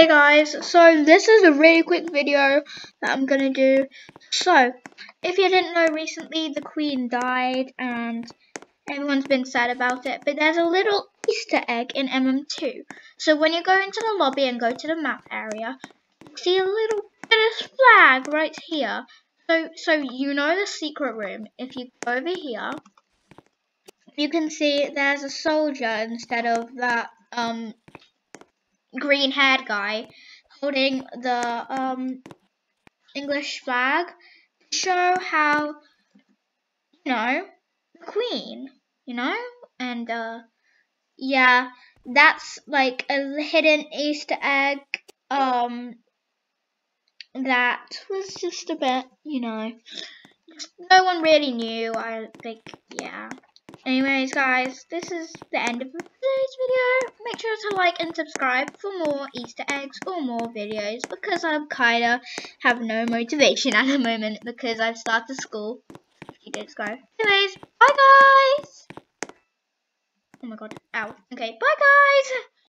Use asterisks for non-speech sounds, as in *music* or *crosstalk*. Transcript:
Hey guys, so this is a really quick video that I'm gonna do. So, if you didn't know recently the Queen died and everyone's been sad about it, but there's a little Easter egg in MM2. So when you go into the lobby and go to the map area, you see a little British flag right here. So, so you know the secret room. If you go over here, you can see there's a soldier instead of that um green haired guy holding the um, English flag to show how, you know, the Queen, you know? And, uh, yeah, that's like a hidden Easter egg, um, that was just a bit, you know, no one really knew, I think, yeah. Anyways, guys, this is the end of today's video. Make sure to like and subscribe for more Easter eggs or more videos because I kind of have no motivation *laughs* at the moment because I've started school a few days ago. Anyways, bye guys! Oh my god, ow. Okay, bye guys!